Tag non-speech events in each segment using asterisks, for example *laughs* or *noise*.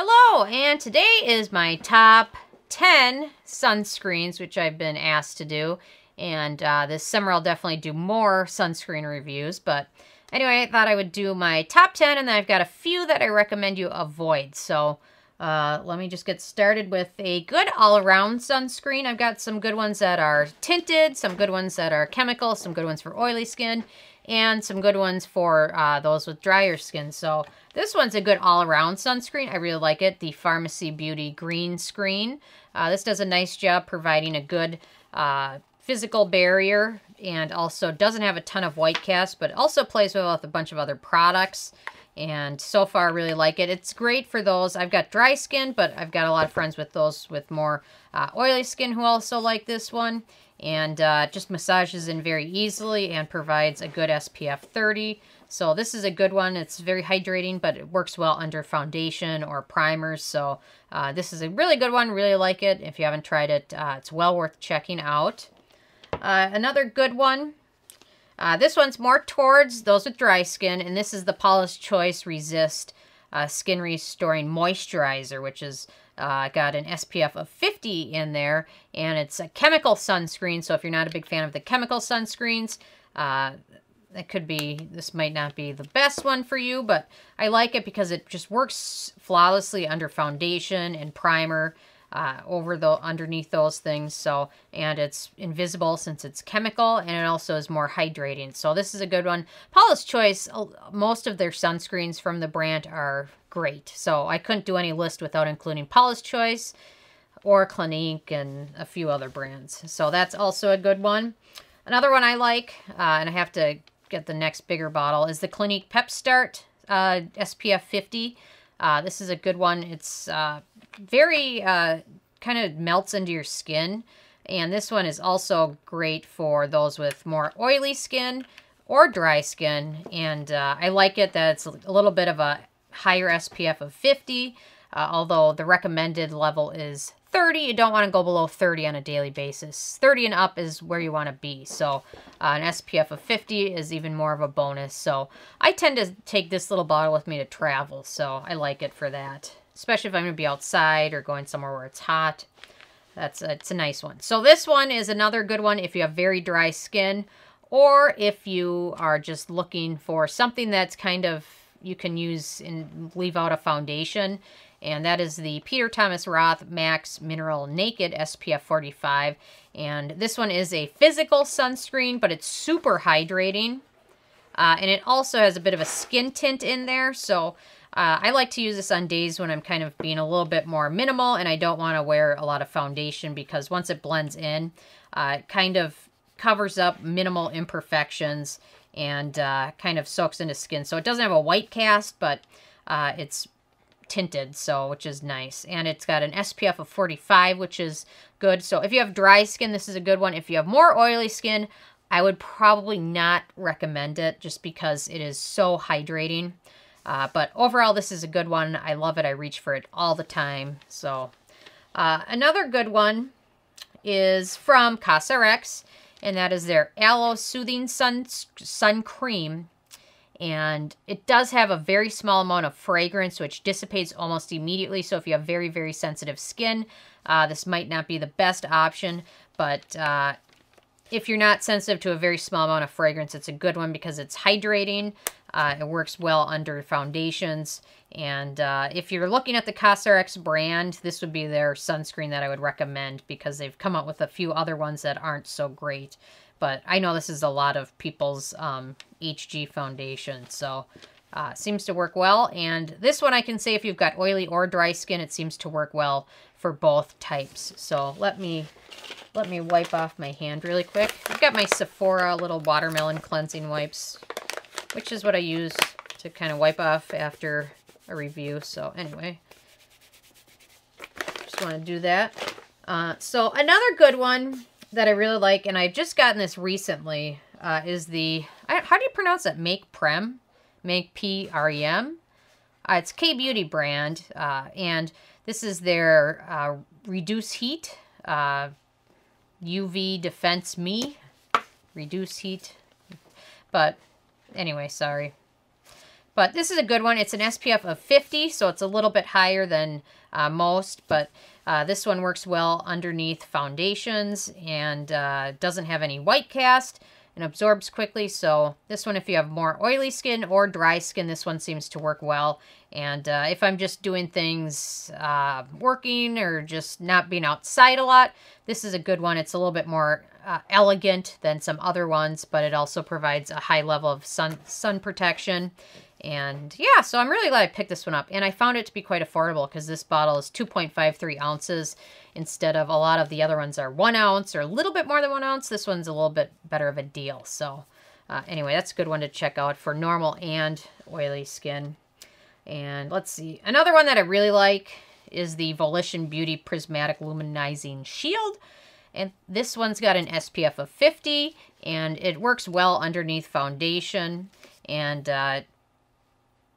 Hello, and today is my top 10 sunscreens, which I've been asked to do. And uh, this summer I'll definitely do more sunscreen reviews. But anyway, I thought I would do my top 10, and then I've got a few that I recommend you avoid. So uh, let me just get started with a good all-around sunscreen. I've got some good ones that are tinted, some good ones that are chemical, some good ones for oily skin, and some good ones for uh, those with drier skin. So this one's a good all-around sunscreen. I really like it. The Farmacy Beauty Green Screen. Uh, this does a nice job providing a good uh, physical barrier and also doesn't have a ton of white cast, but also plays well with a bunch of other products. And so far, I really like it. It's great for those. I've got dry skin, but I've got a lot of friends with those with more uh, oily skin who also like this one and uh, just massages in very easily and provides a good SPF 30. So this is a good one. It's very hydrating, but it works well under foundation or primers. So uh, this is a really good one. Really like it. If you haven't tried it, uh, it's well worth checking out. Uh, another good one. Uh, this one's more towards those with dry skin, and this is the Paula's Choice Resist uh, Skin Restoring Moisturizer, which is uh, got an SPF of 50 in there, and it's a chemical sunscreen. So if you're not a big fan of the chemical sunscreens, uh, it could be, this might not be the best one for you, but I like it because it just works flawlessly under foundation and primer uh, over the underneath those things. So, and it's invisible since it's chemical, and it also is more hydrating. So this is a good one. Paula's Choice, most of their sunscreens from the brand are great. So I couldn't do any list without including Paula's Choice or Clinique and a few other brands. So that's also a good one. Another one I like, uh, and I have to get the next bigger bottle, is the Clinique Pep Start uh, SPF 50. Uh, this is a good one. It's uh, very, uh, kind of melts into your skin. And this one is also great for those with more oily skin or dry skin. And uh, I like it that it's a little bit of a higher SPF of 50, uh, although the recommended level is 30. You don't want to go below 30 on a daily basis. 30 and up is where you want to be. So uh, an SPF of 50 is even more of a bonus. So I tend to take this little bottle with me to travel. So I like it for that, especially if I'm going to be outside or going somewhere where it's hot. That's a, it's a nice one. So this one is another good one if you have very dry skin or if you are just looking for something that's kind of you can use and leave out a foundation. And that is the Peter Thomas Roth Max Mineral Naked SPF 45. And this one is a physical sunscreen, but it's super hydrating. Uh, and it also has a bit of a skin tint in there. So uh, I like to use this on days when I'm kind of being a little bit more minimal and I don't want to wear a lot of foundation because once it blends in, uh, it kind of covers up minimal imperfections and uh, kind of soaks into skin. So it doesn't have a white cast, but uh, it's tinted, so which is nice. And it's got an SPF of 45, which is good. So if you have dry skin, this is a good one. If you have more oily skin, I would probably not recommend it just because it is so hydrating. Uh, but overall, this is a good one. I love it. I reach for it all the time. So uh, another good one is from CosRX and that is their Aloe Soothing Sun, Sun Cream. And it does have a very small amount of fragrance, which dissipates almost immediately. So if you have very, very sensitive skin, uh, this might not be the best option. But uh, if you're not sensitive to a very small amount of fragrance, it's a good one because it's hydrating. Uh, it works well under foundations. And uh, if you're looking at the CosRX brand, this would be their sunscreen that I would recommend because they've come up with a few other ones that aren't so great. But I know this is a lot of people's um, HG foundation, so uh, seems to work well. And this one I can say if you've got oily or dry skin, it seems to work well for both types. So let me let me wipe off my hand really quick. I've got my Sephora little watermelon cleansing wipes, which is what I use to kind of wipe off after a review. So anyway, just want to do that. Uh, so another good one that I really like, and I've just gotten this recently, uh, is the, how do you pronounce that? Make Prem? Make P-R-E-M? Uh, it's K-Beauty brand, uh, and this is their uh, Reduce Heat UV uh, Defense Me. Reduce Heat. But anyway, sorry. But this is a good one. It's an SPF of 50, so it's a little bit higher than uh, most, but uh, this one works well underneath foundations and uh, doesn't have any white cast and absorbs quickly. So this one, if you have more oily skin or dry skin, this one seems to work well. And uh, if I'm just doing things uh, working or just not being outside a lot, this is a good one. It's a little bit more uh, elegant than some other ones, but it also provides a high level of sun, sun protection. And yeah, so I'm really glad I picked this one up. And I found it to be quite affordable because this bottle is 2.53 ounces instead of a lot of the other ones are one ounce or a little bit more than one ounce. This one's a little bit better of a deal. So uh, anyway, that's a good one to check out for normal and oily skin. And let's see. Another one that I really like is the Volition Beauty Prismatic Luminizing Shield. And this one's got an SPF of 50 and it works well underneath foundation. And uh,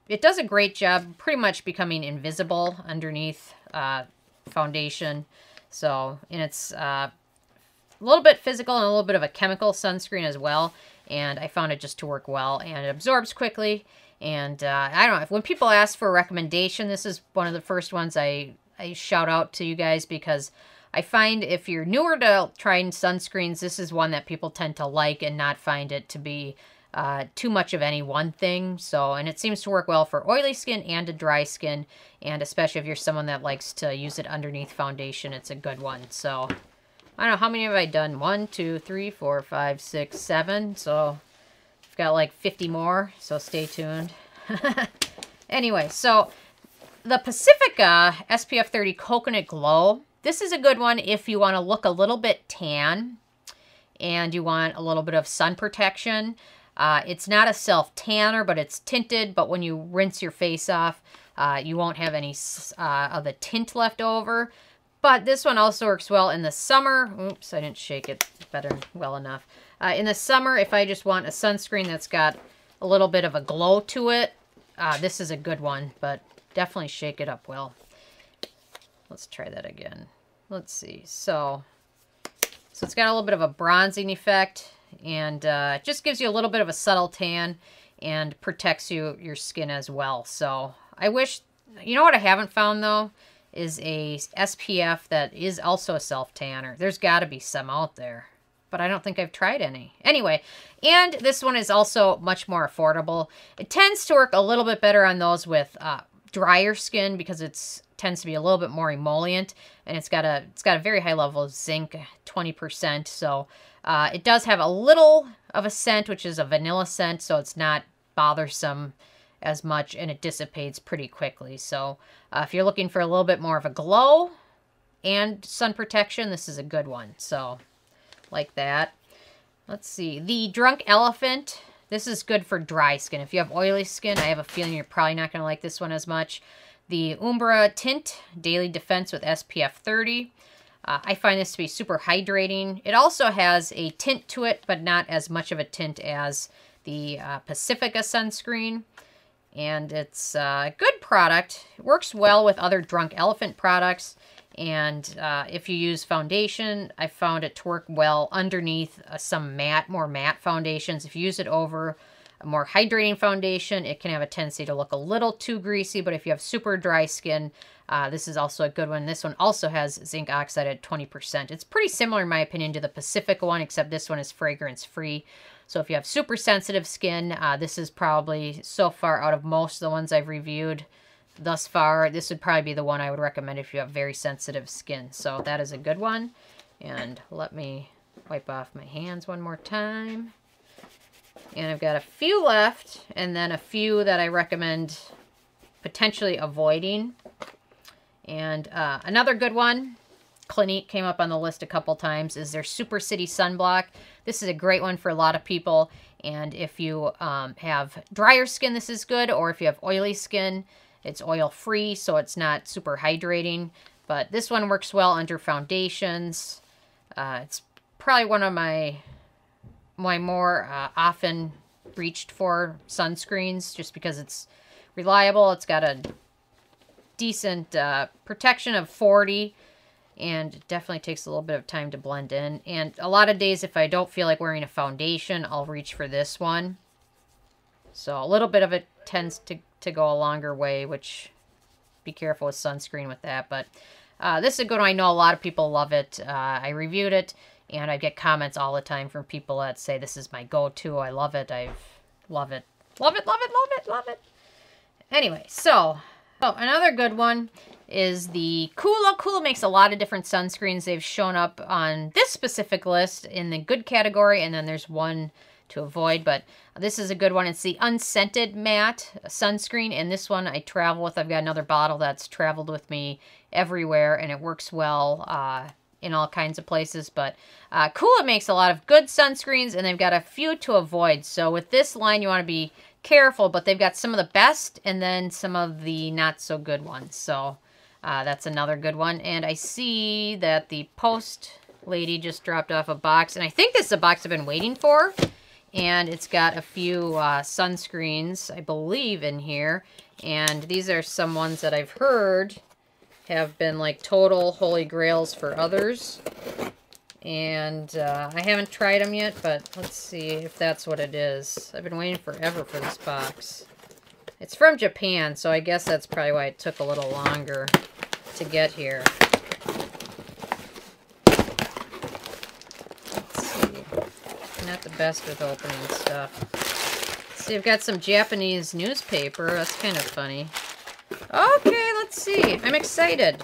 it does a great job pretty much becoming invisible underneath uh, foundation. So, and it's uh, a little bit physical and a little bit of a chemical sunscreen as well. And I found it just to work well and it absorbs quickly. And uh, I don't know, if when people ask for a recommendation, this is one of the first ones I, I shout out to you guys because I find if you're newer to trying sunscreens, this is one that people tend to like and not find it to be uh, too much of any one thing. So, and it seems to work well for oily skin and a dry skin. And especially if you're someone that likes to use it underneath foundation, it's a good one. So, I don't know, how many have I done? One, two, three, four, five, six, seven. So, I've got like 50 more. So, stay tuned. *laughs* anyway, so the Pacifica SPF 30 Coconut Glow. This is a good one if you want to look a little bit tan and you want a little bit of sun protection. Uh, it's not a self-tanner, but it's tinted, but when you rinse your face off, uh, you won't have any uh, of the tint left over. But this one also works well in the summer. Oops, I didn't shake it better well enough. Uh, in the summer, if I just want a sunscreen that's got a little bit of a glow to it, uh, this is a good one, but definitely shake it up well. Let's try that again. Let's see. So, so it's got a little bit of a bronzing effect and uh, it just gives you a little bit of a subtle tan and protects you your skin as well. So I wish, you know what I haven't found though, is a SPF that is also a self-tanner. There's got to be some out there, but I don't think I've tried any. Anyway, and this one is also much more affordable. It tends to work a little bit better on those with uh, drier skin because it's tends to be a little bit more emollient and it's got a it's got a very high level of zinc 20% so uh, it does have a little of a scent, which is a vanilla scent, so it's not bothersome as much, and it dissipates pretty quickly. So uh, if you're looking for a little bit more of a glow and sun protection, this is a good one. So like that. Let's see. The Drunk Elephant. This is good for dry skin. If you have oily skin, I have a feeling you're probably not going to like this one as much. The Umbra Tint Daily Defense with SPF 30. Uh, I find this to be super hydrating. It also has a tint to it, but not as much of a tint as the uh, Pacifica sunscreen. And it's a good product. It works well with other Drunk Elephant products. And uh, if you use foundation, I found it to work well underneath uh, some matte, more matte foundations. If you use it over a more hydrating foundation, it can have a tendency to look a little too greasy, but if you have super dry skin, uh, this is also a good one. This one also has zinc oxide at 20%. It's pretty similar, in my opinion, to the Pacific one, except this one is fragrance-free. So if you have super sensitive skin, uh, this is probably, so far out of most of the ones I've reviewed thus far, this would probably be the one I would recommend if you have very sensitive skin. So that is a good one. And let me wipe off my hands one more time. And I've got a few left, and then a few that I recommend potentially avoiding. And uh, another good one, Clinique came up on the list a couple times, is their Super City Sunblock. This is a great one for a lot of people. And if you um, have drier skin, this is good. Or if you have oily skin, it's oil-free, so it's not super hydrating. But this one works well under foundations. Uh, it's probably one of my my more uh, often reached for sunscreens just because it's reliable. It's got a decent uh, protection of 40 and definitely takes a little bit of time to blend in. And a lot of days if I don't feel like wearing a foundation, I'll reach for this one. So a little bit of it tends to, to go a longer way, which be careful with sunscreen with that. But uh, this is a good one. I know a lot of people love it. Uh, I reviewed it, and I get comments all the time from people that say this is my go-to. I love it. I love it. Love it, love it, love it, love it. Anyway, so oh, another good one is the Coola. Coola makes a lot of different sunscreens. They've shown up on this specific list in the good category, and then there's one to avoid, but this is a good one. It's the unscented matte sunscreen, and this one I travel with. I've got another bottle that's traveled with me everywhere, and it works well uh, in all kinds of places. But uh, Coola makes a lot of good sunscreens, and they've got a few to avoid. So with this line, you want to be careful, but they've got some of the best and then some of the not so good ones. So uh, that's another good one. And I see that the post lady just dropped off a box, and I think this is a box I've been waiting for and it's got a few uh, sunscreens, I believe, in here. And these are some ones that I've heard have been like total holy grails for others. And uh, I haven't tried them yet, but let's see if that's what it is. I've been waiting forever for this box. It's from Japan, so I guess that's probably why it took a little longer to get here. not the best with opening stuff. See, I've got some Japanese newspaper. That's kind of funny. Okay, let's see. I'm excited.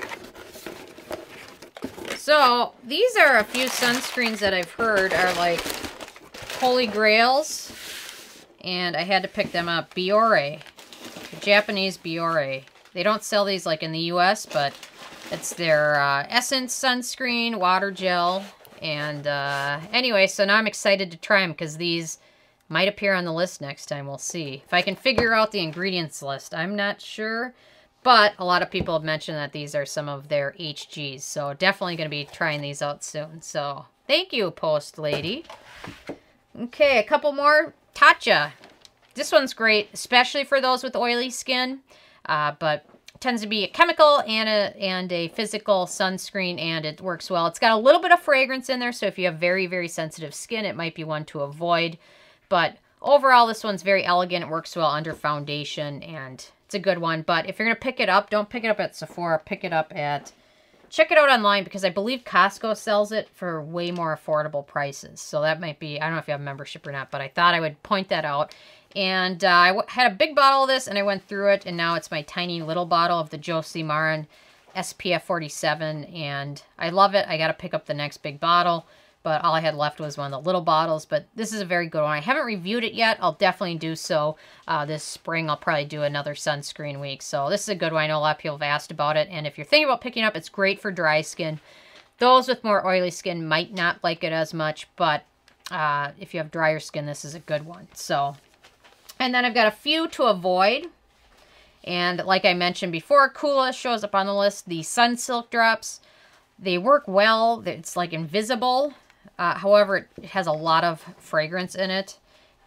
So, these are a few sunscreens that I've heard are like holy grails. And I had to pick them up. Biore. Japanese Biore. They don't sell these like in the U.S., but it's their uh, Essence sunscreen, water gel, and uh, anyway, so now I'm excited to try them because these might appear on the list next time. We'll see. If I can figure out the ingredients list, I'm not sure. But a lot of people have mentioned that these are some of their HGs. So definitely going to be trying these out soon. So thank you, Post Lady. Okay, a couple more. Tatcha. This one's great, especially for those with oily skin. Uh, but tends to be a chemical and a, and a physical sunscreen, and it works well. It's got a little bit of fragrance in there, so if you have very, very sensitive skin, it might be one to avoid. But overall, this one's very elegant. It works well under foundation, and it's a good one. But if you're going to pick it up, don't pick it up at Sephora. Pick it up at... Check it out online because I believe Costco sells it for way more affordable prices. So that might be... I don't know if you have membership or not, but I thought I would point that out. And uh, I had a big bottle of this, and I went through it, and now it's my tiny little bottle of the Josie Maran SPF 47, and I love it. I got to pick up the next big bottle, but all I had left was one of the little bottles, but this is a very good one. I haven't reviewed it yet. I'll definitely do so uh, this spring. I'll probably do another sunscreen week, so this is a good one. I know a lot of people have asked about it, and if you're thinking about picking up, it's great for dry skin. Those with more oily skin might not like it as much, but uh, if you have drier skin, this is a good one. So and then I've got a few to avoid. And like I mentioned before, Coola shows up on the list. The Sunsilk drops, they work well. It's like invisible. Uh, however, it has a lot of fragrance in it.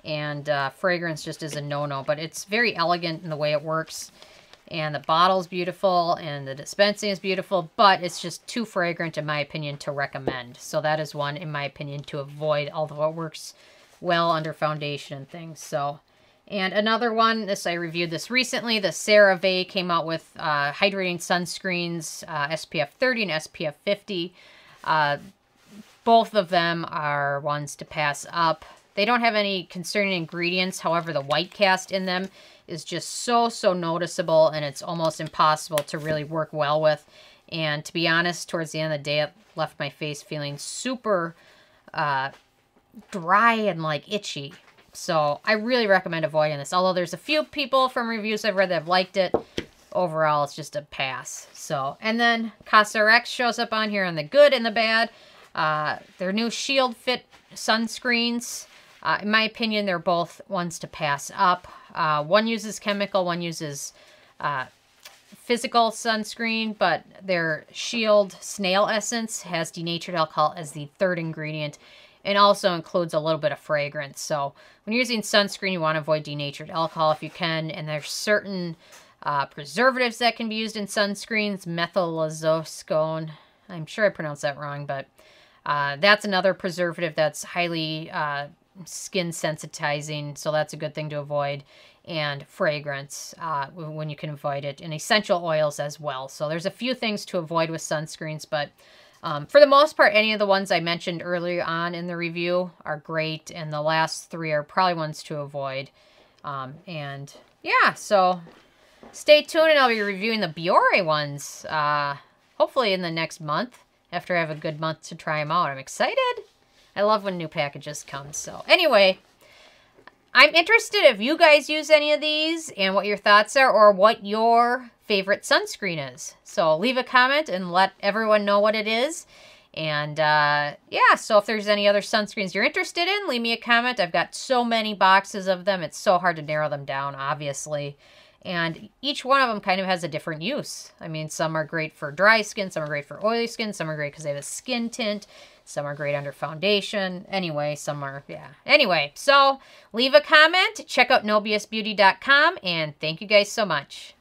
And uh, fragrance just is a no-no. But it's very elegant in the way it works. And the bottle's beautiful. And the dispensing is beautiful. But it's just too fragrant, in my opinion, to recommend. So that is one, in my opinion, to avoid. Although it works well under foundation and things. So and another one, this I reviewed this recently. The CeraVe came out with uh, hydrating sunscreens, uh, SPF 30 and SPF 50. Both of them are ones to pass up. They don't have any concerning ingredients. However, the white cast in them is just so, so noticeable and it's almost impossible to really work well with. And to be honest, towards the end of the day, it left my face feeling super uh, dry and like itchy so I really recommend avoiding this. Although there's a few people from reviews I've read that have liked it. Overall, it's just a pass. So, and then Cosrx shows up on here in the good and the bad. Uh, their new Shield Fit sunscreens. Uh, in my opinion, they're both ones to pass up. Uh, one uses chemical, one uses uh, physical sunscreen, but their Shield Snail Essence has denatured alcohol as the third ingredient and also includes a little bit of fragrance. So when you're using sunscreen, you want to avoid denatured alcohol if you can. And there's certain uh, preservatives that can be used in sunscreens, methylazoscone. I'm sure I pronounced that wrong, but uh, that's another preservative that's highly uh, skin sensitizing, so that's a good thing to avoid. And fragrance uh, when you can avoid it, and essential oils as well. So there's a few things to avoid with sunscreens, but um, for the most part, any of the ones I mentioned earlier on in the review are great, and the last three are probably ones to avoid. Um, and yeah, so stay tuned, and I'll be reviewing the Biore ones uh, hopefully in the next month after I have a good month to try them out. I'm excited. I love when new packages come. So anyway, I'm interested if you guys use any of these and what your thoughts are or what your favorite sunscreen is. So leave a comment and let everyone know what it is. And uh, yeah, so if there's any other sunscreens you're interested in, leave me a comment. I've got so many boxes of them. It's so hard to narrow them down, obviously. And each one of them kind of has a different use. I mean, some are great for dry skin, some are great for oily skin, some are great because they have a skin tint, some are great under foundation. Anyway, some are, yeah. Anyway, so leave a comment, check out nobsbeauty.com, and thank you guys so much.